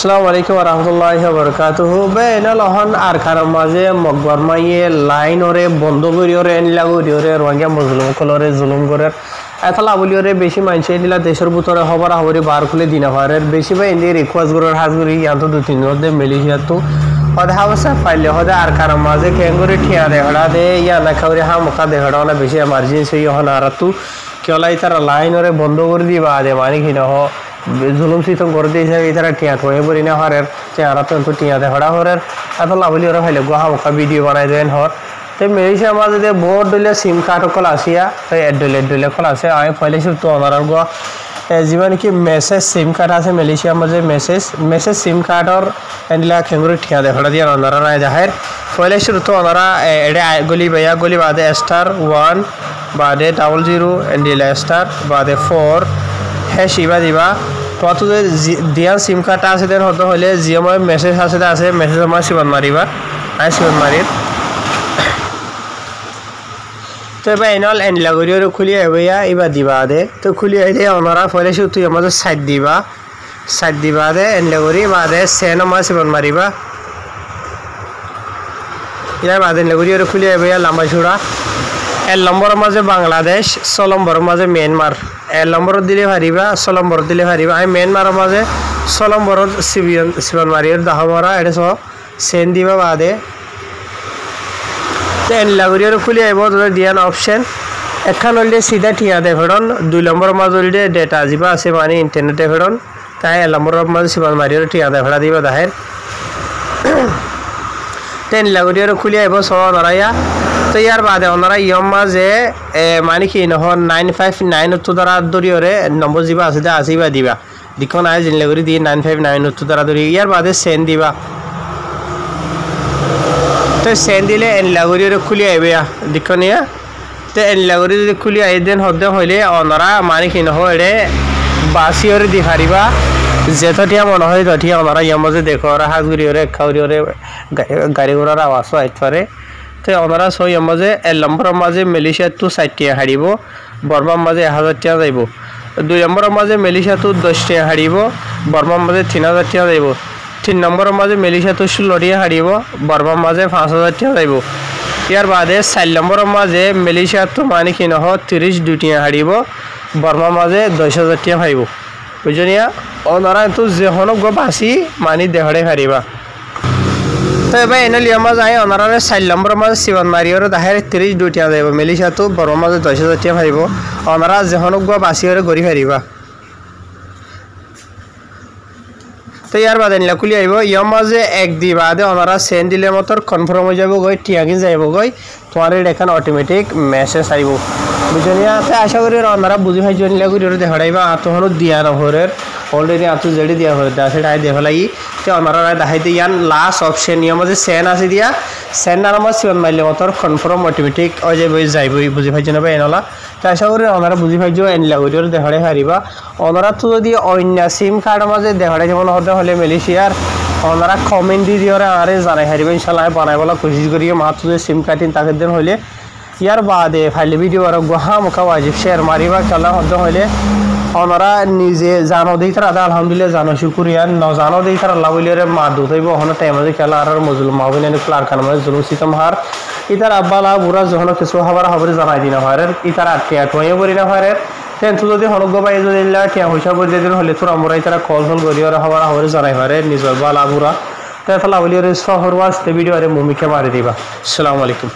আসসালামু আলাইকুম রহমতুল্লাহ বরকাতুহু। বে লহন আর কারণ মাঝে মকবর মাইয়ে লাইন ওরে, বন্ধ করি ওরে এনলা করি ওরে রঙিয়া মজলুম কলরে জুলুম করে। এতলা বলি ওরে বেশি মানুষে দিলা দেশের ভিতরে হবার হবরি বার খুলে দিনা পারে বেশি বা এনে রিকোয়েস্ট করে হাজ করি ইয়ান্ত দু তিন দে মেলিশিয়া তো হদে হাওসা পাইলে হদে আর কারণ মাঝে কেন করে ঠিয়া দেহড়া দে, ইয়া না খাওয়ারি হা মুখা দেহড়া না বেশি এমার্জেন্সি হন আর তু কেলাই তারা লাইন ওরে বন্ধ করে দিবা দে মানে কি নহ জুলুম সিতম করে দিয়েছে এই তারা টিয়া থয়ে পড়ি না হরের চেহারা তো একটু টিয়া দেহড়া হরের এত লাভলি ওরা ফাইলে গুহা মুখা ভিডিও বানাই দেন হর তো মেরিছে আমার যদি বহুত দলীয় সিম কার্ড অকল আসিয়া তো এড দলীয় এড দলীয় অকল আছে আমি ফাইলেছো তো অনার গুয়া যিমান কি মেছেজ সিম কার্ড আছে মেলেছিয়ার মাঝে মেছেজ মেছেজ সিম কার্ডর এনলা খেঙ্গুরি ঠিয়া দেখাটা দিয়ে অনারা নাই জাহের ফাইলেছো তো অনারা এডে গলি বাইয়া গলি বাদে স্টার ওয়ান বাদে ডাবল জিরো এন্ডিলা স্টার বাদে ফোর হ্যাঁ শিবা দিবা। যে দিয়া সিম কার্ডটা আছে দেন হতে হলে জিও মই মেসেজ আছে আছে মেসেজ আমার সিবন মারিবা আই সিবন মারির তো এবার এনল এনলা করি খুলি আইবা এবার দিবা দে। তো খুলি আইলে ওনারা ফলে শুধু তুই আমাদের সাইড দিবা। সাইড দিবা দে এনলা করি বাদে সেন আমার সিবন মারিবা ইয়ার বাদে এনলা করি খুলি আইবা লম্বা ছুড়া এক নম্বরের মাঝে বাংলাদেশ, ছ নম্বরের মাঝে মিয়ানমার এক নম্বরত দিলে পারিবা ছ নম্বরত দিলে পারিবা আমি মিয়ানমারের মাঝে ছ নম্বরত সিবিয়ন সিবন মারিয়র দাহ এটা সহ সেন দিবা বাদে। এন লাগুরিয়র খুলি আইব তোদের দিয়ান অপশন এখন হলে সিধা ঠিয়া দে ফেরন দুই নম্বরের মাঝে হলে ডেটা যিবা আছে মানে ইন্টারনেটে ফেরন তাই এক নম্বরের মাঝে সিবন মারিয়র ঠিয়া দে ফেরা দিবা দাহের। টেন লাগুরিয়র খুলি আইব, ছ নরাইয়া তো ইয়ার বাদে ওনারা ইয়ম মাঝে মানে কি নহ নাইন ফাইভ নাইন তো দ্বারা দরিয়রে নম্বর যা আছে দে আসিবা দিবা। দিখন আয় জিনলে করে দিয়ে নাইন ফাইভ নাইন তো দ্বারা দরি ইয়ার বাদে সেন দিবা। তো সেন দিলে এন লাগুরিয়রে খুলি আইবে দিখন ইয়া। তো এন লাগুরি যদি খুলি আই দেন হদ্দে হইলে ওনারা মানে কি নহ এড়ে বাসিয়রে দি হারিবা যেতটিয়া মনে হয় তঠিয়া ওনারা ইয়ার মাঝে দেখো ওরা হাজগুড়িওরে খাউরিওরে গাড়ি ঘোড়ার আওয়াজও আইতে পারে তে অনাৰা ছয় মাজে নম্বৰৰ মাজে মেলেছিয়াটো চাৰিটা হাৰিব বৰ্মাৰ মাজে এহাজাৰটা যাব দুই নম্বৰৰ মাজে মেলেছিয়াটো দহটা হাৰিব বৰ্মাৰ মাজে তিনি হাজাৰটা যাব তিনি নম্বৰৰ মাজে মেলেছিয়াটো ষোল্লটা হাৰিব বৰ্মাৰ মাজে পাঁচ হাজাৰটা যাব ইয়াৰ বাদে চাৰি নম্বৰৰ মাজে মেলেছিয়াটো মানে কি নহয় ত্ৰিছ দুটিয়া হাৰিব বৰ্মাৰ মাজে দহ হাজাৰটা হাৰিব। বুজনীয়া অনাৰা এইটো গৈ বাচি মানি দেহৰে হাৰিবা। তো এবার এনে লিয়া মাছ আহে অনারে চাৰি নম্বৰ মাছ চিবন মাৰি আৰু দাহেৰে ত্ৰিছ দুইটা যাব মেলিচাটো বৰ মাজে দহ হাজাৰটিয়া পাৰিব অনাৰা যেখনক গোৱা বাচি আৰু গৰি পাৰিবা তো ইয়াৰ বাদে নিলাকুলি আহিব ইয়াৰ মাজে এক দি বাদে অনারা সেন্ড দিলে মতর কনফার্ম হয়ে যাব গই টিয়াগি যাব গই তোমার এখন অটোমেটিক মেসেজ আহিব বুঝলিয়া আশা করি অনারা বুঝি ভাই জনিলা করি দেখাইবা আতহনো দিয়া নহরের অলরেডি আতো জেডি দিয়া হরে দা সেটা দেখা লাগি। তো অনারা দেখাইতে ইয়ান লাস্ট অপশন ইয়ার মাঝে সেন আছে দিয়া। সেন আর আমার সিবন মারলে মতর কনফার্ম অটোমেটিক ওই যে বই যাইবই বুঝি ভাই জানাবে এনলা। তো আশা করি ওনারা বুঝি যে এনলা করি দেখাই হারিবা ওনারা তো যদি অন্য সিম কার্ডের মাঝে দেখাই যেমন হতে হলে মেলেছিয়ার ওনারা কমেন্ট দি দিয়ে আরে জানাই হারিবে ইনশাল্লাহ বানাই বলা কোশিশ করি মাত্র যে সিম কার্ডিন তাকে দিন হলে ইয়ার বাদে ফাইলে ভিডিও আর গুহা মুখা ওয়াজিব শেয়ার মারিবা খেলা হতে হলে। ওনারা নিজে জানো দিই তারা আলহামদুলিল্লাহ জানো, শুকুরিয়া। ন জানো দিই তারা, আল্লাহ মা দুধইব ওখানে টাইমে খেলা আর মজলুম মাহবিন প্লার খান মানে জুলুম সিতম হার ইতার আব্বালা বুড়া যখন কিছু হবার হবরে জানাই দিনা হয় ইতার আটকে আটুয়াইও করি না হয় তেন তো যদি হনক পাই যদি টিয়া পয়সা করে দিয়ে হলে তোর আমরা তারা কল টল করি আর হবার হবরে জানাই হয় নিজর বালা বুড়া। তাই ফলা বলি শহর ওয়াজ ভিডিও আরে মুমিকে মারি দিবা। আসসালামু আলাইকুম।